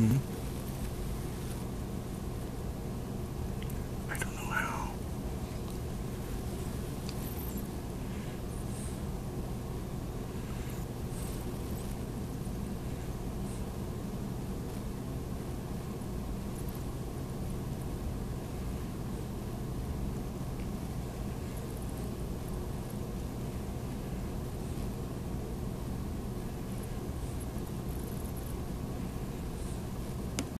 Mm-hmm.